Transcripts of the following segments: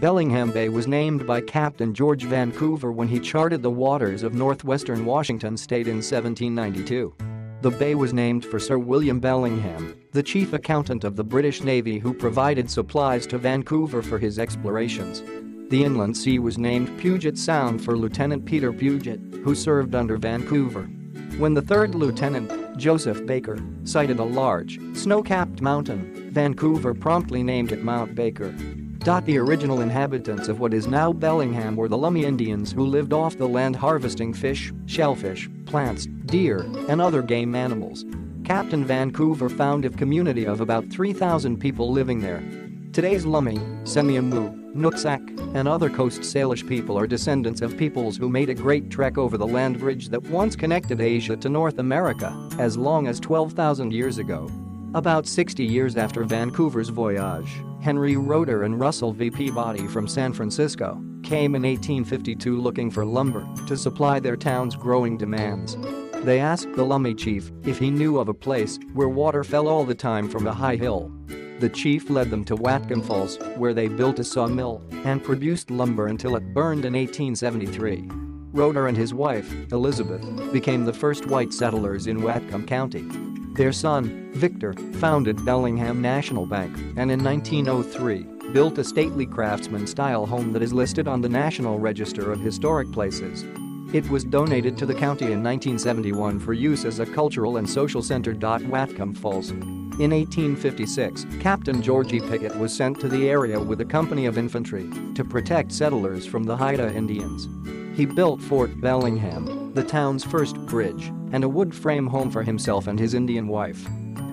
Bellingham Bay was named by Captain George Vancouver when he charted the waters of northwestern Washington state in 1792. The bay was named for Sir William Bellingham, the chief accountant of the British Navy who provided supplies to Vancouver for his explorations. The inland sea was named Puget Sound for Lieutenant Peter Puget, who served under Vancouver. When the third lieutenant, Joseph Baker, sighted a large, snow-capped mountain, Vancouver promptly named it Mount Baker. The original inhabitants of what is now Bellingham were the Lummi Indians who lived off the land harvesting fish, shellfish, plants, deer, and other game animals. Captain Vancouver found a community of about 3,000 people living there. Today's Lummi, Semiahmoo, Nooksack, and other Coast Salish people are descendants of peoples who made a great trek over the land bridge that once connected Asia to North America as long as 12,000 years ago. About 60 years after Vancouver's voyage, Henry Roeder and Russell V. Peabody from San Francisco came in 1852 looking for lumber to supply their town's growing demands. They asked the Lummi chief if he knew of a place where water fell all the time from a high hill. The chief led them to Whatcom Falls, where they built a sawmill and produced lumber until it burned in 1873. Roeder and his wife, Elizabeth, became the first white settlers in Whatcom County. Their son, Victor, founded Bellingham National Bank and in 1903 built a stately craftsman-style home that is listed on the National Register of Historic Places. It was donated to the county in 1971 for use as a cultural and social center. Whatcom Falls. In 1856, Captain Georgie Pickett was sent to the area with a company of infantry to protect settlers from the Haida Indians. He built Fort Bellingham, the town's first bridge, and a wood frame home for himself and his Indian wife.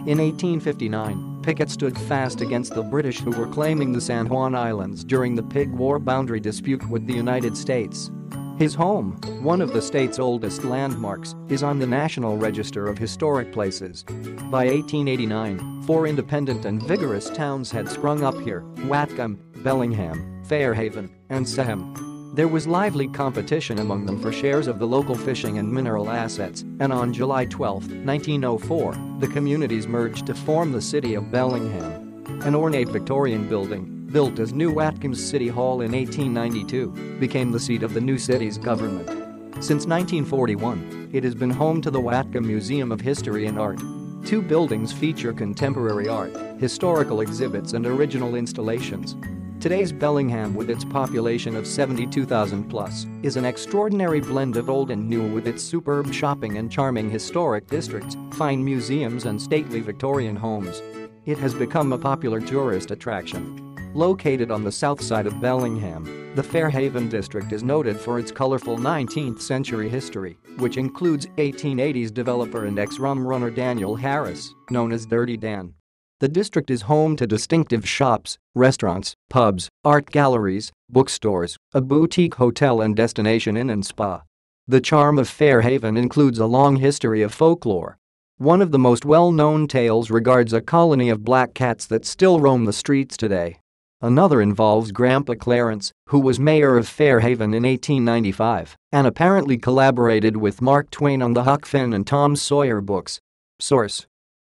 In 1859, Pickett stood fast against the British who were claiming the San Juan Islands during the Pig War boundary dispute with the United States. His home, one of the state's oldest landmarks, is on the National Register of Historic Places. By 1889, four independent and vigorous towns had sprung up here, Whatcom, Bellingham, Fairhaven, and Sehome. There was lively competition among them for shares of the local fishing and mineral assets, and on July 12, 1904, the communities merged to form the city of Bellingham. An ornate Victorian building, built as New Whatcom City Hall in 1892, became the seat of the new city's government. Since 1941, it has been home to the Whatcom Museum of History and Art. Two buildings feature contemporary art, historical exhibits and original installations. Today's Bellingham with its population of 72,000 plus is an extraordinary blend of old and new with its superb shopping and charming historic districts, fine museums and stately Victorian homes. It has become a popular tourist attraction. Located on the south side of Bellingham, the Fairhaven district is noted for its colorful 19th century history, which includes 1880s developer and ex-rum runner Daniel Harris, known as Dirty Dan. The district is home to distinctive shops, restaurants, pubs, art galleries, bookstores, a boutique hotel and destination inn and spa. The charm of Fairhaven includes a long history of folklore. One of the most well-known tales regards a colony of black cats that still roam the streets today. Another involves Grandpa Clarence, who was mayor of Fairhaven in 1895 and apparently collaborated with Mark Twain on the Huck Finn and Tom Sawyer books. Source